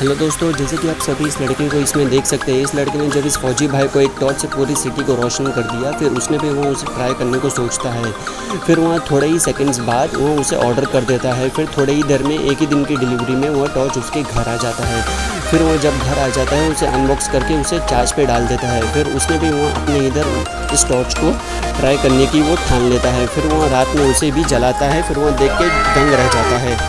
Hello दोस्तों, जैसे कि आप सभी इस लड़के को इसमें देख सकते हैं। इस लड़के ने जब इस फौजी भाई को एक टॉर्च से पूरी सिटी को रोशन कर दिया, फिर उसने भी वो उसे ट्राई करने को सोचता है। फिर वहाँ थोड़े ही सेकंड्स बाद वो उसे ऑर्डर कर देता है। फिर थोड़े ही देर में एक ही दिन की डिलीवरी में वह टॉर्च उसके घर आ जाता है। फिर वो जब घर आ जाता है, उसे अनबॉक्स करके उसे चार्ज पे डाल देता है। फिर उसने भी वो अपने इधर इस टॉर्च को ट्राई करने की वो ठान लेता है। फिर वो रात में उसे भी जलाता है। फिर वो देख के दंग रह जाता है।